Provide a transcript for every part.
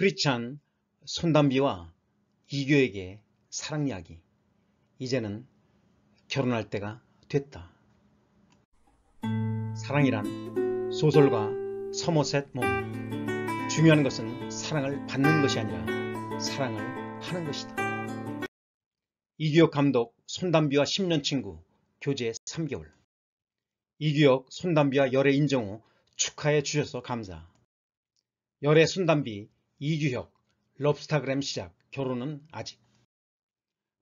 크리스찬 손담비와 이교에게 사랑 이야기 이제는 결혼할 때가 됐다. 사랑이란 소설가 서머셋 몬 중요한 것은 사랑을 받는 것이 아니라 사랑을 하는 것이다. 이규혁 감독 손담비와 10년 친구 교제 3개월 이규혁 손담비와 열애 인정 후 축하해 주셔서 감사 열애 손담비 이규혁 럽스타그램 시작 결혼은 아직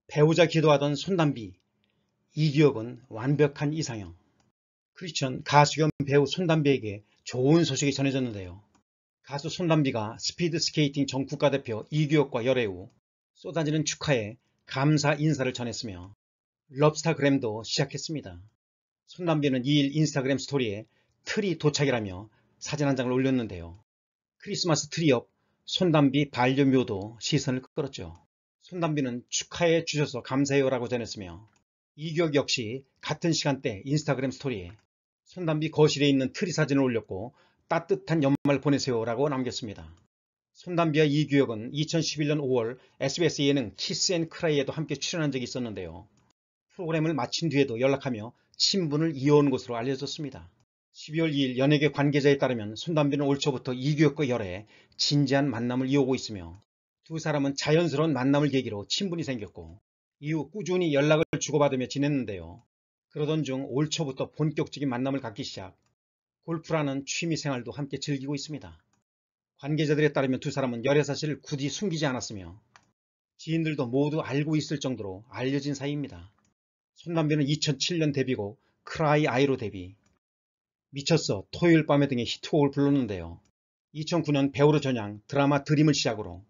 배우자 기도하던 손담비 이규혁은 완벽한 이상형 크리스천 가수 겸 배우 손담비에게 좋은 소식이 전해졌는데요. 가수 손담비가 스피드 스케이팅 전 국가대표 이규혁과 열애 후 쏟아지는 축하에 감사 인사를 전했으며 럽스타그램도 시작했습니다. 손담비는 2일 인스타그램 스토리에 트리 도착이라며 사진 한 장을 올렸는데요. 크리스마스 트리 옆 손담비 반려묘도 시선을 끌었죠. 손담비는 축하해 주셔서 감사해요 라고 전했으며 이규혁 역시 같은 시간대 인스타그램 스토리에 손담비 거실에 있는 트리 사진을 올렸고 따뜻한 연말 보내세요 라고 남겼습니다. 손담비와 이규혁은 2011년 5월 SBS 예능 키스앤크라이에도 함께 출연한 적이 있었는데요. 프로그램을 마친 뒤에도 연락하며 친분을 이어온 것으로 알려졌습니다. 12월 2일 연예계 관계자에 따르면 손담비는 올 초부터 이규혁과 열애 진지한 만남을 이어오고 있으며 두 사람은 자연스러운 만남을 계기로 친분이 생겼고 이후 꾸준히 연락을 주고받으며 지냈는데요. 그러던 중 올 초부터 본격적인 만남을 갖기 시작 골프라는 취미생활도 함께 즐기고 있습니다. 관계자들에 따르면 두 사람은 열애 사실을 굳이 숨기지 않았으며 지인들도 모두 알고 있을 정도로 알려진 사이입니다. 손담비는 2007년 데뷔곡 크라이 아이로 데뷔 미쳤어 토요일 밤에 등의 히트곡을 불렀는데요. 2009년 배우로 전향 드라마 드림을 시작으로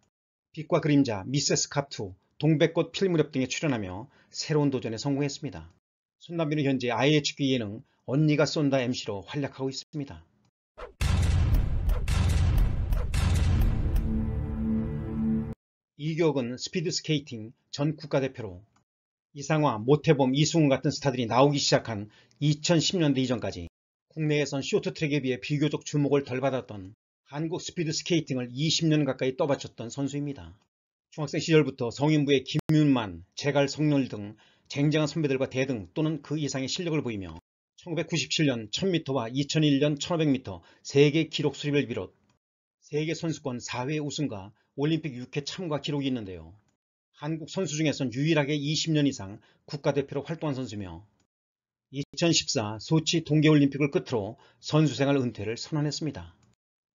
빛과 그림자, 미세스 캅2, 동백꽃 필무렵 등에 출연하며 새로운 도전에 성공했습니다. 손담비는 현재 IHQ 예능 언니가 쏜다 MC로 활약하고 있습니다. 이규혁은 스피드 스케이팅 전 국가대표로 이상화, 모태범, 이승훈 같은 스타들이 나오기 시작한 2010년대 이전까지 국내에선 쇼트트랙에 비해 비교적 주목을 덜 받았던 한국 스피드 스케이팅을 20년 가까이 떠받쳤던 선수입니다. 중학생 시절부터 성인부의 김윤만, 제갈 성렬 등 쟁쟁한 선배들과 대등 또는 그 이상의 실력을 보이며 1997년 1000m와 2001년 1500m 세계 기록 수립을 비롯 세계 선수권 4회 우승과 올림픽 6회 참가 기록이 있는데요. 한국 선수 중에선 유일하게 20년 이상 국가대표로 활동한 선수며 2014 소치 동계올림픽을 끝으로 선수생활 은퇴를 선언했습니다.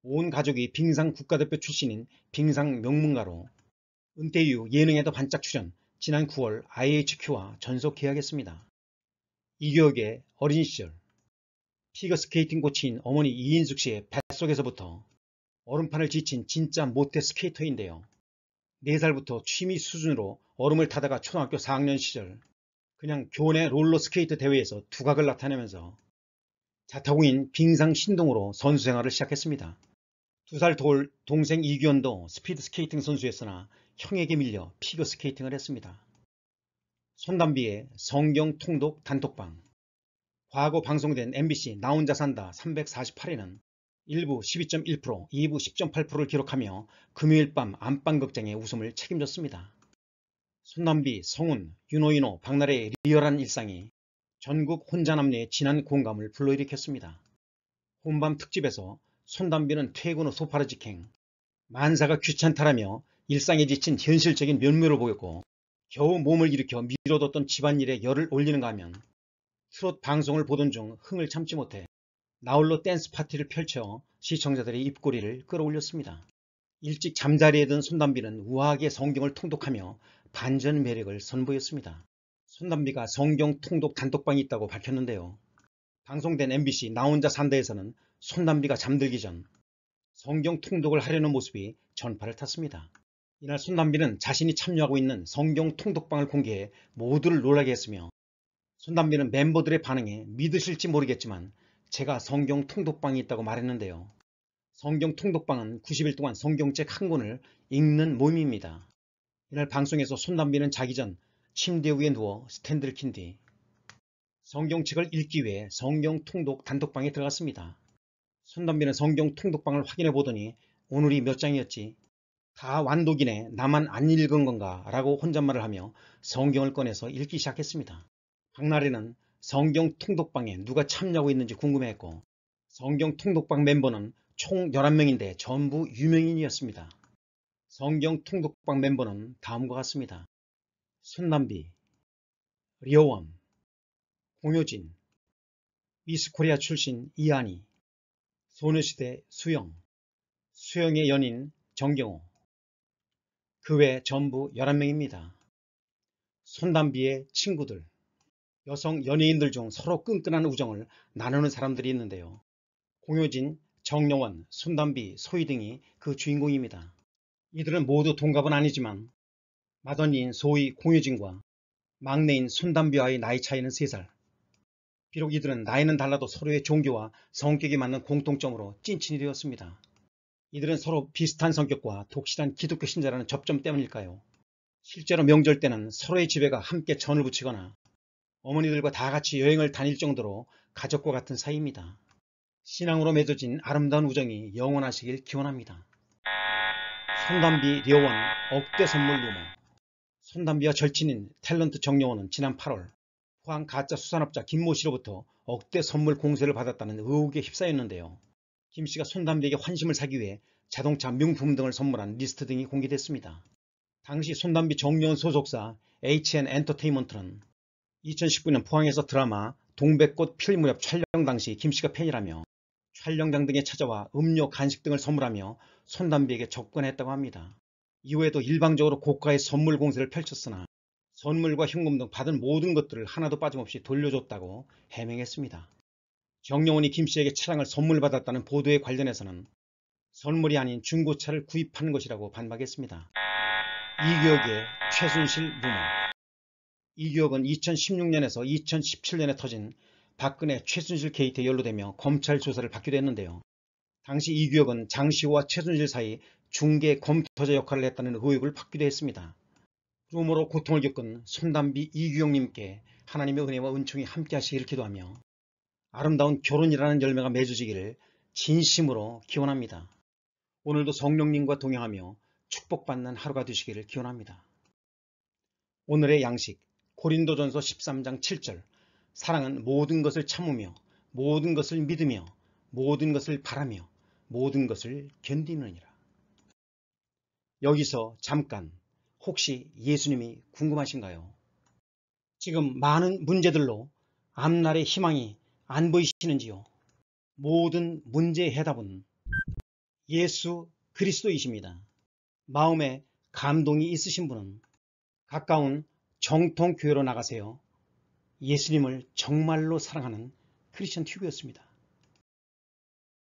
온 가족이 빙상 국가대표 출신인 빙상 명문가로 은퇴 이후 예능에도 반짝 출연, 지난 9월 IHQ와 전속 계약했습니다. 이교혁의 어린 시절 피겨스케이팅 코치인 어머니 이인숙 씨의 뱃속에서부터 얼음판을 지친 진짜 모태 스케이터인데요. 4살부터 취미 수준으로 얼음을 타다가 초등학교 4학년 시절 그냥 교내 롤러스케이트 대회에서 두각을 나타내면서 자타공인 빙상 신동으로 선수 생활을 시작했습니다. 두 살 터울 동생 이규현도 스피드 스케이팅 선수였으나 형에게 밀려 피겨 스케이팅을 했습니다. 손담비의 성경 통독 단톡방 과거 방송된 MBC 나 혼자 산다 348회는 1부 12.1%, 2부 10.8%를 기록하며 금요일 밤 안방극장의 웃음을 책임졌습니다. 손남비, 성훈, 윤호인호, 박나래의 리얼한 일상이 전국 혼자남녀의 진한 공감을 불러일으켰습니다. 혼밤 특집에서 손담비는 퇴근 후 소파를 직행, 만사가 귀찮다라며 일상에 지친 현실적인 면모를 보였고 겨우 몸을 일으켜 미뤄뒀던 집안일에 열을 올리는가 하면 트롯 방송을 보던 중 흥을 참지 못해 나홀로 댄스 파티를 펼쳐 시청자들의 입꼬리를 끌어올렸습니다. 일찍 잠자리에 든 손담비는 우아하게 성경을 통독하며 반전 매력을 선보였습니다. 손담비가 성경 통독 단톡방이 있다고 밝혔는데요. 방송된 MBC 나 혼자 산다에서는 손담비가 잠들기 전 성경 통독을 하려는 모습이 전파를 탔습니다. 이날 손담비는 자신이 참여하고 있는 성경 통독방을 공개해 모두를 놀라게 했으며 손담비는 멤버들의 반응에 믿으실지 모르겠지만 제가 성경 통독방이 있다고 말했는데요. 성경 통독방은 90일 동안 성경책 한 권을 읽는 모임입니다. 이날 방송에서 손담비는 자기 전 침대 위에 누워 스탠드를 킨 뒤 성경책을 읽기 위해 성경 통독 단톡방에 들어갔습니다. 손담비는 성경 통독방을 확인해 보더니 오늘이 몇 장이었지 다 완독이네 나만 안 읽은 건가 라고 혼잣말을 하며 성경을 꺼내서 읽기 시작했습니다. 박나래는 성경 통독방에 누가 참여하고 있는지 궁금해했고 성경 통독방 멤버는 총 11명인데 전부 유명인이었습니다. 성경 통독방 멤버는 다음과 같습니다. 손남비, 리오원, 공효진, 미스코리아 출신 이한희, 소녀시대 수영, 수영의 연인 정경호, 그 외 전부 11명입니다. 손담비의 친구들, 여성 연예인들 중 서로 끈끈한 우정을 나누는 사람들이 있는데요. 공효진, 정영원, 손담비, 소희 등이 그 주인공입니다. 이들은 모두 동갑은 아니지만 맏언니인 소희 공효진과 막내인 손담비와의 나이 차이는 3살. 비록 이들은 나이는 달라도 서로의 종교와 성격이 맞는 공통점으로 찐친이 되었습니다. 이들은 서로 비슷한 성격과 독실한 기독교 신자라는 접점 때문일까요? 실제로 명절 때는 서로의 집에 가 함께 전을 붙이거나 어머니들과 다 같이 여행을 다닐 정도로 가족과 같은 사이입니다. 신앙으로 맺어진 아름다운 우정이 영원하시길 기원합니다. 손담비 려원 억대 선물 루머 손담비와 절친인 탤런트 정려원은 지난 8월 포항 가짜 수산업자 김모 씨로부터 억대 선물 공세를 받았다는 의혹에 휩싸였는데요. 김 씨가 손담비에게 환심을 사기 위해 자동차 명품 등을 선물한 리스트 등이 공개됐습니다. 당시 손담비 정려원 소속사 HN 엔터테인먼트는 2019년 포항에서 드라마 동백꽃 필무렵 촬영 당시 김 씨가 팬이라며 촬영장 등에 찾아와 음료, 간식 등을 선물하며 손담비에게 접근했다고 합니다. 이후에도 일방적으로 고가의 선물 공세를 펼쳤으나 선물과 현금 등 받은 모든 것들을 하나도 빠짐없이 돌려줬다고 해명했습니다. 정영훈이 김씨에게 차량을 선물 받았다는 보도에 관련해서는 선물이 아닌 중고차를 구입한 것이라고 반박했습니다. 이규혁의 최순실 루머 이규혁은 2016년에서 2017년에 터진 박근혜 최순실 게이트에 연루되며 검찰 조사를 받기도 했는데요. 당시 이규혁은 장시호와 최순실 사이 중개 검토자 역할을 했다는 의혹을 받기도 했습니다. 루머로 고통을 겪은 손담비 이규혁님께 하나님의 은혜와 은총이 함께 하시기를 기도하며 아름다운 결혼이라는 열매가 맺어지기를 진심으로 기원합니다. 오늘도 성령님과 동행하며 축복받는 하루가 되시기를 기원합니다. 오늘의 양식 고린도전서 13장 7절 사랑은 모든 것을 참으며 모든 것을 믿으며 모든 것을 바라며 모든 것을 견디느니라. 여기서 잠깐 혹시 예수님이 궁금하신가요? 지금 많은 문제들로 앞날의 희망이 안 보이시는지요? 모든 문제의 해답은 예수 그리스도이십니다. 마음에 감동이 있으신 분은 가까운 정통교회로 나가세요. 예수님을 정말로 사랑하는 크리스천 튜브였습니다.